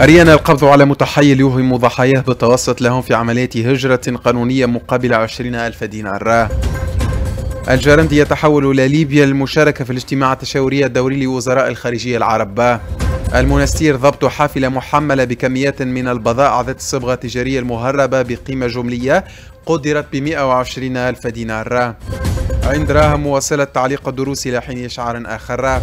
أريانا القبض على متحيل يوهم ضحاياه بالتوسط لهم في عملية هجرة قانونية مقابل عشرين ألف دينار. الجرندي يتحول إلى ليبيا للمشاركة في الاجتماع التشاوري الدوري لوزراء الخارجية العرب. المنستير ضبط حافلة محملة بكميات من البضائع ذات الصبغة التجارية المهربة بقيمة جملية قدرت ب 120 ألف دينار. عند راها مواصلة تعليق الدروس إلى حين إشعار آخر.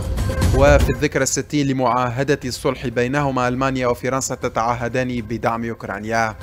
وفي الذكرى الستين لمعاهدة الصلح بينهما ألمانيا وفرنسا تتعهدان بدعم أوكرانيا.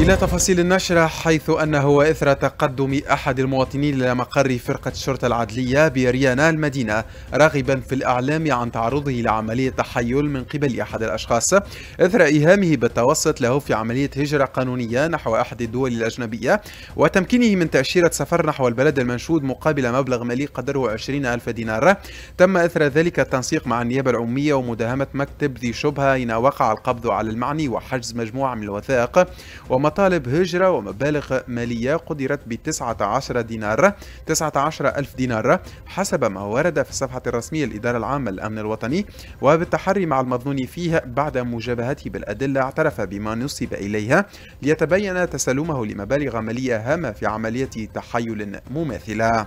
إلى تفاصيل النشرة حيث أنه وإثر تقدم أحد المواطنين إلى مقر فرقة الشرطة العدلية بريانا المدينة راغبا في الإعلام عن تعرضه لعملية تحيل من قبل أحد الأشخاص. إثر إيهامه بالتوسط له في عملية هجرة قانونية نحو أحد الدول الأجنبية وتمكينه من تأشيرة سفر نحو البلد المنشود مقابل مبلغ مالي قدره 20 ألف دينار. تم إثر ذلك التنسيق مع النيابة العمومية ومداهمة مكتب ذي شبهة حين وقع القبض على المعني وحجز مجموعة من الوثائق وما مطالب هجرة ومبالغ مالية قدرت ب 19 دينار 19 ألف دينار حسب ما ورد في الصفحة الرسمية للإدارة العامة للأمن الوطني وبالتحري مع المظنون فيه بعد مجابهته بالأدلة اعترف بما نسب إليها ليتبين تسلمه لمبالغ مالية هامة في عملية تحيل مماثلة.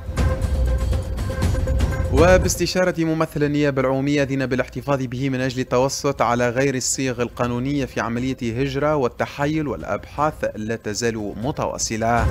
وباستشارة ممثل النيابة العمومية أذن بالاحتفاظ به من أجل التوسط على غير الصيغ القانونية في عملية هجرة والتحايل والأبحاث لا تزال متواصلة.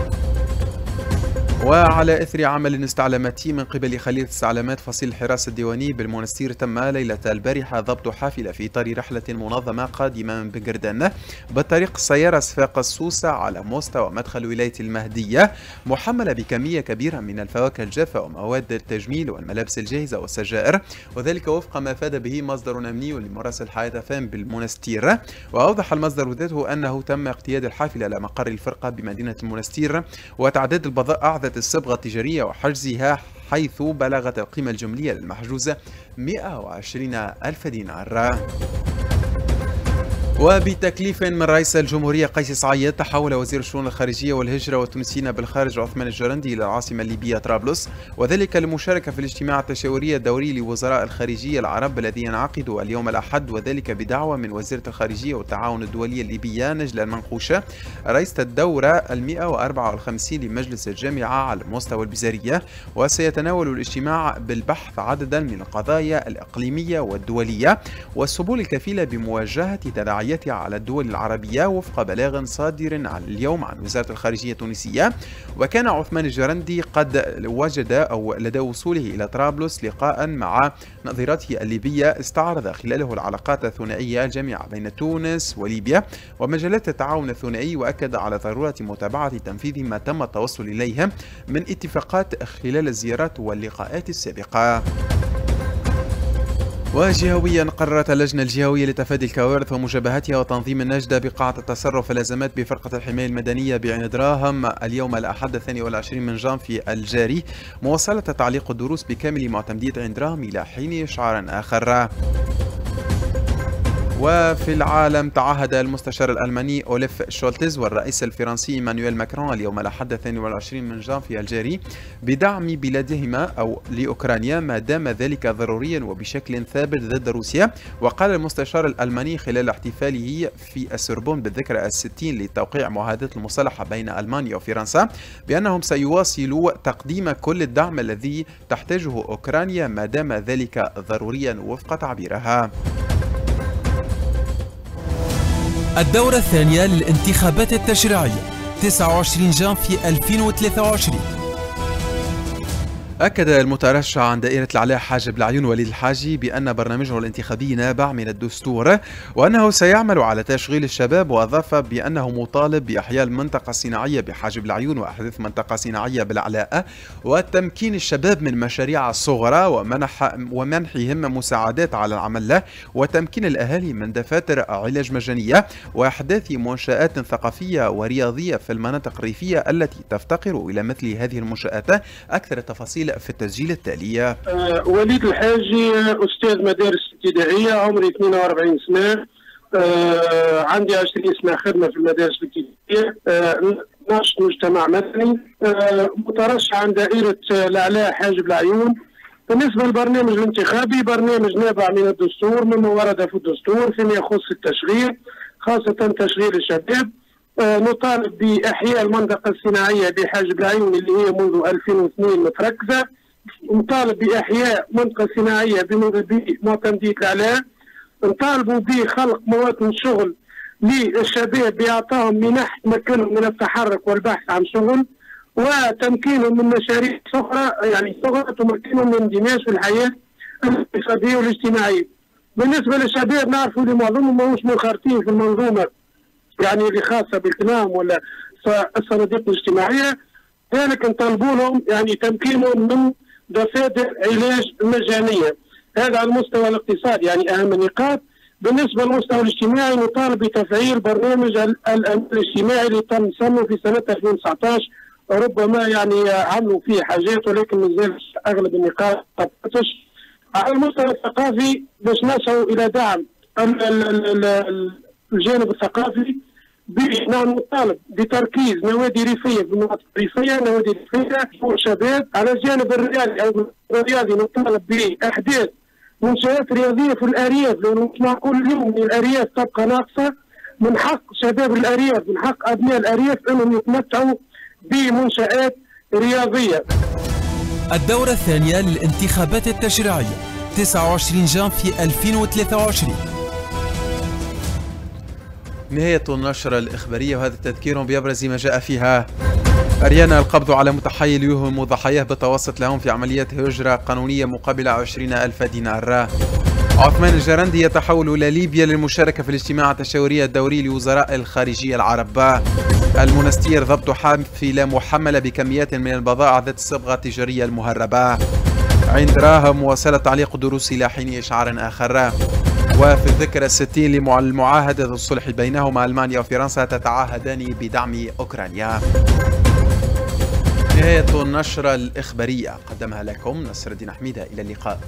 وعلى إثر عمل استعلاماتي من قبل خلية استعلامات فصيل الحراسة الديواني بالمنستير تم ليلة البارحة ضبط حافلة في إطار رحلة منظمة قادمة من بنجردان بالطريق السيارة صفاق السوسة على مستوى مدخل ولاية المهدية محملة بكمية كبيرة من الفواكه الجافة ومواد التجميل والملابس الجاهزة والسجائر وذلك وفق ما فاد به مصدر أمني لمراسل حياة فام بالمنستير وأوضح المصدر ذاته أنه تم اقتياد الحافلة إلى مقر الفرقة بمدينة المنستير وتعداد البضائع الصبغة التجارية وحجزها حيث بلغت القيمة الجملية للمحجوزة 120 ألف دينار. وبتكليف من رئيس الجمهورية قيس سعيد تحول وزير الشؤون الخارجية والهجرة والتونسيين بالخارج عثمان الجرندي إلى العاصمة الليبية طرابلس وذلك للمشاركة في الاجتماع التشاوري الدوري لوزراء الخارجية العرب الذي ينعقد اليوم الأحد وذلك بدعوة من وزيرة الخارجية والتعاون الدولي الليبية نجلة المنقوشة رئيسة الدورة المئة وأربعة والخمسين لمجلس الجامعة على مستوى البزارية وسيتناول الاجتماع بالبحث عددا من القضايا الإقليمية والدولية والسبل الكفيلة بمواجهة تداعيات على الدول العربية وفق بلاغ صادر اليوم عن وزارة الخارجية التونسية. وكان عثمان الجرندي قد وجد أو لدى وصوله إلى طرابلس لقاء مع نظيرته الليبية. استعرض خلاله العلاقات الثنائية الجامعة بين تونس وليبيا ومجالات التعاون الثنائي وأكد على ضرورة متابعة تنفيذ ما تم التوصل إليه من اتفاقات خلال الزيارات واللقاءات السابقة. وجهويا قررت اللجنة الجهوية لتفادي الكوارث ومجابهتها وتنظيم النجدة بقاعة التصرف الأزمات بفرقة الحماية المدنية بعين دراهم. اليوم الأحد الثاني والعشرين من جانفي الجاري. مواصلة تعليق الدروس بكامل معتمدية عين دراهم إلى حين إشعار آخر. وفي العالم تعهد المستشار الألماني أولاف شولتز والرئيس الفرنسي إيمانويل ماكرون اليوم الأحد الثاني والعشرين من جانفي الجاري بدعم بلادهما أو لأوكرانيا ما دام ذلك ضروريا وبشكل ثابت ضد روسيا. وقال المستشار الألماني خلال احتفاله في السربون بالذكرى الستين لتوقيع معاهدة المصالحة بين ألمانيا وفرنسا بأنهم سيواصلوا تقديم كل الدعم الذي تحتاجه أوكرانيا ما دام ذلك ضروريا وفق تعبيرها. الدورة الثانية للانتخابات التشريعية 29 جانفي 2023 أكد المترشح عن دائرة العلاء حاجب العيون وليد الحاجي بأن برنامجه الانتخابي نابع من الدستور وأنه سيعمل على تشغيل الشباب وأضاف بأنه مطالب بإحياء المنطقة الصناعية بحاجب العيون وأحداث منطقة صناعية بالعلاء وتمكين الشباب من مشاريع صغرى ومنح ومنحهم مساعدات على العمل له وتمكين الأهالي من دفاتر علاج مجانية وإحداث منشآت ثقافية ورياضية في المناطق الريفية التي تفتقر إلى مثل هذه المنشآت. أكثر في التسجيل التالي. أه وليد الحاجي أستاذ مدارس ابتدائية عمري 42 سنة. أه عندي 20 سنة خدمة في المدارس الابتدائية. أه ناشط مجتمع مدني. أه مترشح عن دائرة الأعلى حاجب العيون. بالنسبة للبرنامج الانتخابي برنامج نابع من الدستور مما ورد في الدستور فيما يخص التشغيل خاصة تشغيل الشباب. آه نطالب بإحياء المنطقة الصناعية بحاجب العين اللي هي منذ 2002 متركزة. نطالب بإحياء منطقة صناعية بمعتمدية الإعلام. نطالبوا بخلق مواطن شغل للشباب بإعطائهم منح تمكنهم من التحرك والبحث عن شغل وتمكينهم من مشاريع أخرى يعني صغرى تمكنهم من الاندماج في الحياة الاقتصادية والاجتماعية. بالنسبة للشباب نعرفوا اللي معظمهم ماهوش منخرطين في المنظومة. يعني اللي خاصة بالكلام ولا الصناديق الاجتماعية ذلك نطالبوا لهم يعني تمكينهم من دفاتر علاج مجانية. هذا على المستوى الاقتصادي يعني أهم النقاط. بالنسبة للمستوى الاجتماعي نطالب بتفعيل برنامج الأمن الاجتماعي اللي تم صنعه في سنة 2019 ربما يعني عملوا فيه حاجات ولكن مازال أغلب النقاط طبقتش على المستوى الثقافي باش نسعوا إلى دعم الجانب الثقافي نحن نطالب بتركيز نوادي ريفية في المناطق الريفيه نوادي ريفية شباب على الجانب الرياضي أو الرياضي نطالب بأحداث منشآت رياضية في الأرياف لأنه مع كل يوم الأرياف تبقى ناقصة. من حق شباب الأرياف من حق أبناء الأرياف أنهم يتمتعوا بمنشآت رياضية. الدورة الثانية للانتخابات التشريعية 29 جانفي 2023 نهاية النشرة الإخبارية وهذا التذكير بأبرز ما جاء فيها. أريانا القبض على متحيل يوهم ضحاياه بالتوسط لهم في عمليات هجرة قانونية مقابل عشرين ألف دينار. عثمان الجرندي يتحول إلى ليبيا للمشاركة في الاجتماع التشاوري الدوري لوزراء الخارجية العرب. المنستير ضبط حافلة محملة بكميات من البضائع ذات الصبغة التجارية المهربة. عند راها مواصلة تعليق دروس إلى حين إشعار آخر. وفي الذكرى الستين للمعاهدة الصلح بينهما ألمانيا وفرنسا تتعاهدان بدعم أوكرانيا. نهاية النشرة الإخبارية قدمها لكم نصر الدين حميدة إلى اللقاء.